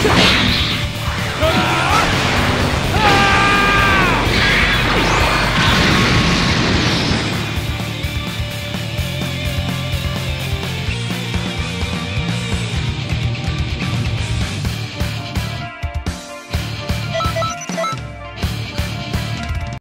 Shut up!